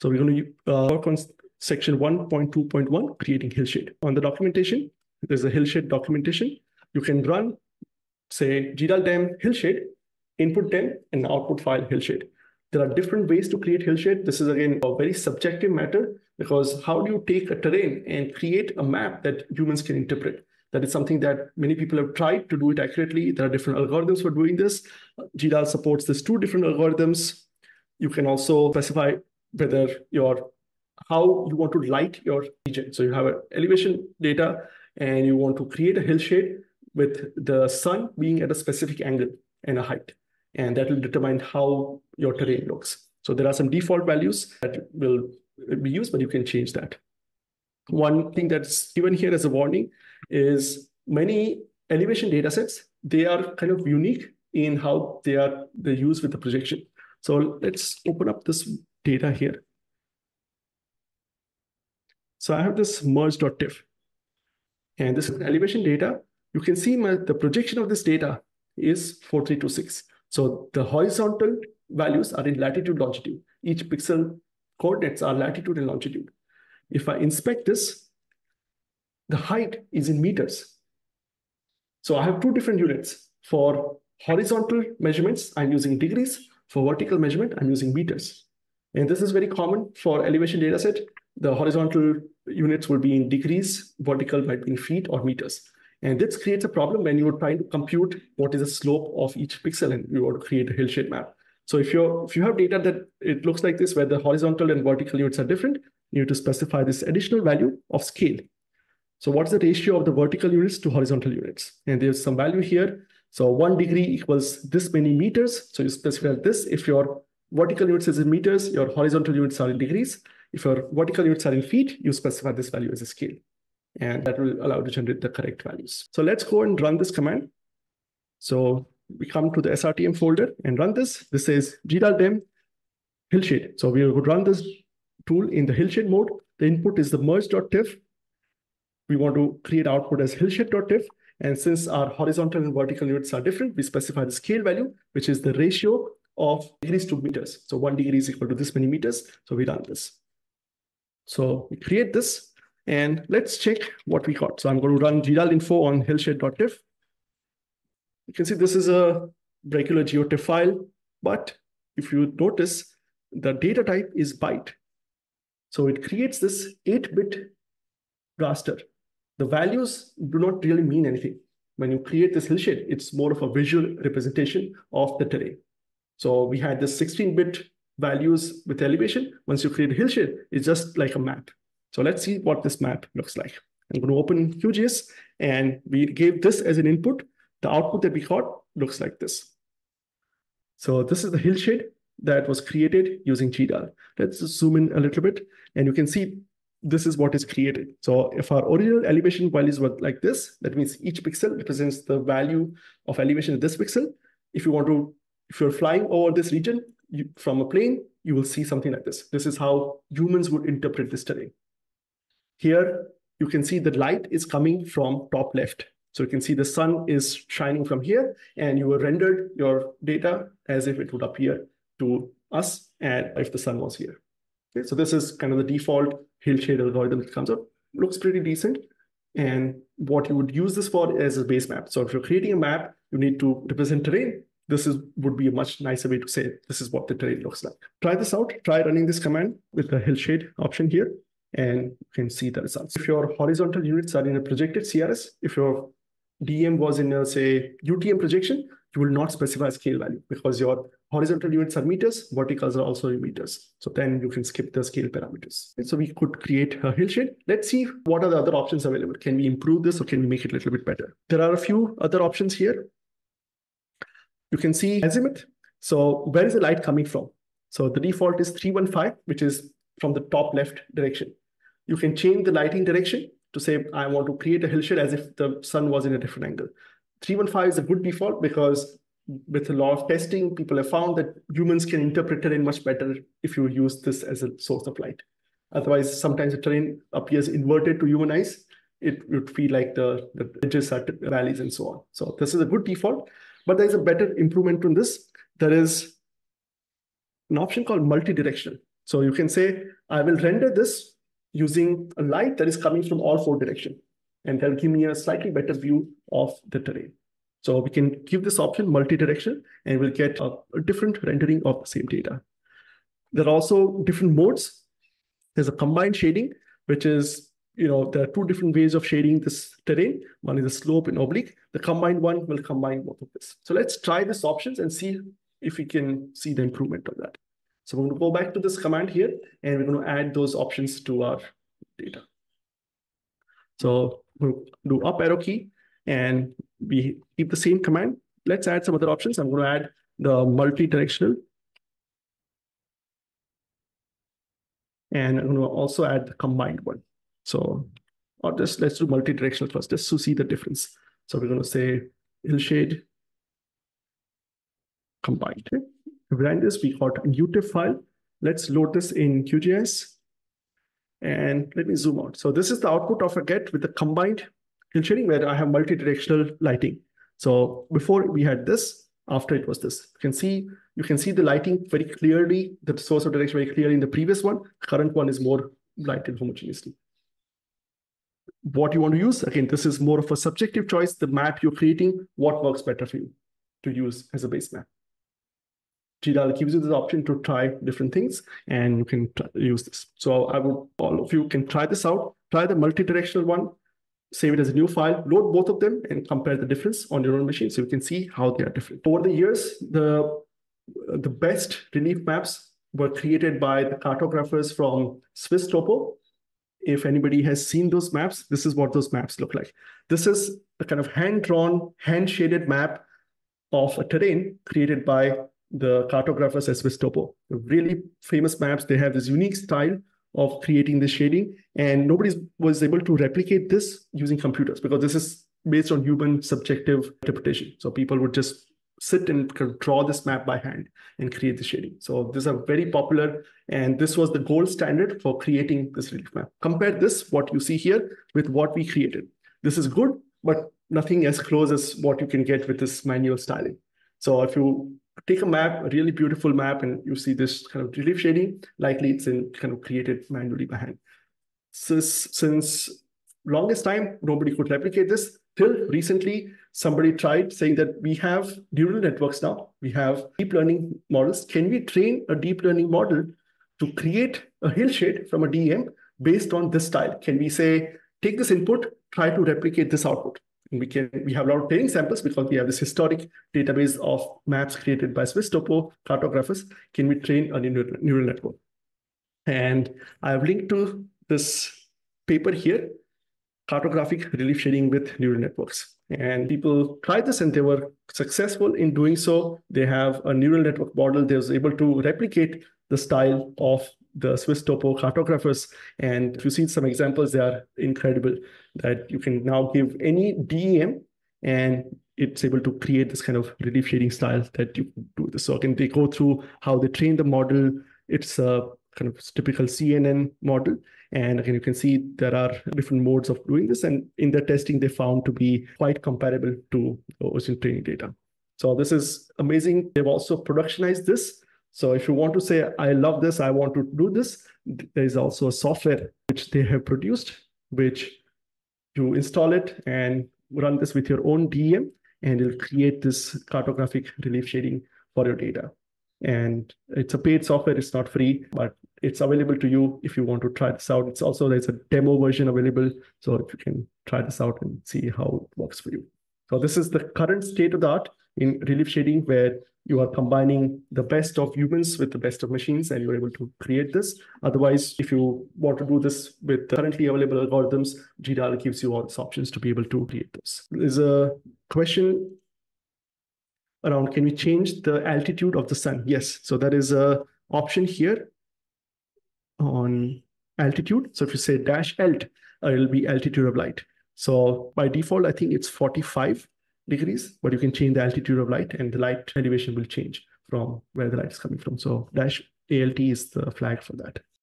So we're going to uh, work on section 1.2.1, creating hillshade. On the documentation, there's a hillshade documentation. You can run, say, GDAL dem hillshade, input dem, and output file hillshade. There are different ways to create hillshade. This is, again, a very subjective matter because how do you take a terrain and create a map that humans can interpret? That is something that many people have tried to do it accurately. There are different algorithms for doing this. GDAL supports these two different algorithms. You can also specify whether your how you want to light your region. So you have elevation data and you want to create a hillshade with the sun being at a specific angle and a height. And that will determine how your terrain looks. So there are some default values that will be used, but you can change that. One thing that's given here as a warning is many elevation datasets, they are kind of unique in how they are they used with the projection. So let's open up this data here. So I have this merge.tiff. And this is elevation data. You can see my, the projection of this data is 4326. So the horizontal values are in latitude, longitude. Each pixel coordinates are latitude and longitude. If I inspect this, the height is in meters. So I have two different units. For horizontal measurements, I'm using degrees. For vertical measurement, I'm using meters. And this is very common for elevation dataset. The horizontal units will be in degrees, vertical might be in feet or meters. And this creates a problem when you're trying to compute what is the slope of each pixel and you want to create a hillshade map. So if you if you have data that it looks like this, where the horizontal and vertical units are different, you need to specify this additional value of scale. So what's the ratio of the vertical units to horizontal units? And there's some value here. So one degree equals this many meters. So you specify this. If your vertical units is in meters, your horizontal units are in degrees. If your vertical units are in feet, you specify this value as a scale. And that will allow to generate the correct values. So let's go and run this command. So we come to the SRTM folder and run this. This says GDAL Dem hillshade. So we would run this tool in the hillshade mode. The input is the merge.tiff. We want to create output as hillshade.tiff. And since our horizontal and vertical units are different, we specify the scale value, which is the ratio of degrees to meters. So one degree is equal to this many meters. So we run this. So we create this and let's check what we got. So I'm going to run GDAL info on hillshade.tiff. You can see this is a regular GeoTIFF file, but if you notice, the data type is byte. So it creates this 8-bit raster. The values do not really mean anything. When you create this hillshade, it's more of a visual representation of the terrain. So we had this 16-bit values with elevation. Once you create a hillshade, it's just like a map. So let's see what this map looks like. I'm going to open QGIS, and we gave this as an input the output that we got looks like this. So this is the hillshade that was created using GDAL. Let's zoom in a little bit and you can see this is what is created. So if our original elevation values were like this, that means each pixel represents the value of elevation of this pixel. If you want to, if you're flying over this region you, from a plane, you will see something like this. This is how humans would interpret this terrain. Here, you can see the light is coming from top left. So you can see the sun is shining from here and you were rendered your data as if it would appear to us and if the sun was here. Okay, so this is kind of the default hillshade algorithm that comes up. Looks pretty decent. And what you would use this for is a base map. So if you're creating a map, you need to represent terrain. This is would be a much nicer way to say this is what the terrain looks like. Try this out. Try running this command with the hillshade option here, and you can see the results. If your horizontal units are in a projected CRS, if your DEM was in a, say, UTM projection, you will not specify scale value because your horizontal units are meters, verticals are also in meters. So then you can skip the scale parameters. And so we could create a hillshade. Let's see what are the other options available. Can we improve this or can we make it a little bit better? There are a few other options here. You can see azimuth. So where is the light coming from? So the default is 315, which is from the top left direction. You can change the lighting direction to say, I want to create a hillshade as if the sun was in a different angle. 315 is a good default because with a lot of testing, people have found that humans can interpret terrain much better if you use this as a source of light. Otherwise, sometimes the terrain appears inverted to human eyes. It would feel like the, the are valleys and so on. So this is a good default, but there's a better improvement to this. There is an option called multi-directional. So you can say, I will render this using a light that is coming from all four directions. And that'll give me a slightly better view of the terrain. So we can give this option multi-directional and we'll get a, a different rendering of the same data. There are also different modes. There's a combined shading, which is, you know, there are two different ways of shading this terrain. One is a slope and oblique. The combined one will combine both of this. So let's try these options and see if we can see the improvement of that. So we're going to go back to this command here, and we're going to add those options to our data. So we'll do up arrow key, and we keep the same command. Let's add some other options. I'm going to add the multi-directional. And I'm going to also add the combined one. So or just let's do multi-directional first, just to see the difference. So we're going to say Hillshade combined. Behind this, we got a UTIF file. Let's load this in QGIS. And let me zoom out. So this is the output of a get with the combined shading where I have multi-directional lighting. So before we had this, after it was this. You can see you can see the lighting very clearly, the source of direction very clearly in the previous one. Current one is more lighted homogeneously. What you want to use, again, this is more of a subjective choice. The map you're creating, what works better for you to use as a base map. GDAL gives you this option to try different things and you can use this. So I would, all of you can try this out, try the multi-directional one, save it as a new file, load both of them and compare the difference on your own machine so you can see how they are different. Over the years, the, the best relief maps were created by the cartographers from Swiss Topo. If anybody has seen those maps, this is what those maps look like. This is a kind of hand-drawn, hand-shaded map of a terrain created by the cartographers at Swiss Topo. Really famous maps. They have this unique style of creating this shading, and nobody was able to replicate this using computers because this is based on human subjective interpretation. So people would just sit and draw this map by hand and create the shading. So these are very popular, and this was the gold standard for creating this relief map. Compare this, what you see here, with what we created. This is good, but nothing as close as what you can get with this manual styling. So if you take a map, a really beautiful map, and you see this kind of relief shading, likely it's in kind of created manually by hand. Since, since longest time, nobody could replicate this. Till recently, somebody tried saying that we have neural networks now. We have deep learning models. Can we train a deep learning model to create a hillshade from a DEM based on this style? Can we say, take this input, try to replicate this output? we can we have a lot of training samples because we have this historic database of maps created by Swiss Topo cartographers. Can we train a neural, neural network? And I have linked to this paper here, cartographic relief shading with neural networks. And people tried this and they were successful in doing so. They have a neural network model that was able to replicate the style of the Swiss topo cartographers. And if you see some examples, they are incredible that you can now give any DEM and it's able to create this kind of relief shading style that you do this. So again, they go through how they train the model. It's a kind of typical CNN model. And again, you can see there are different modes of doing this. And in the testing, they found to be quite comparable to ocean training data. So this is amazing. They've also productionized this so if you want to say, I love this, I want to do this, there is also a software which they have produced, which you install it and run this with your own DEM, and it'll create this cartographic relief shading for your data. And it's a paid software, it's not free, but it's available to you if you want to try this out. It's also, there's a demo version available. So if you can try this out and see how it works for you. So this is the current state of the art in relief shading where you are combining the best of humans with the best of machines and you're able to create this. Otherwise, if you want to do this with currently available algorithms, GDAL gives you all these options to be able to create this. There's a question around, can we change the altitude of the sun? Yes, so that is a option here on altitude. So if you say dash alt, uh, it'll be altitude of light. So by default, I think it's 45 degrees, but you can change the altitude of light and the light elevation will change from where the light is coming from. So dash ALT is the flag for that.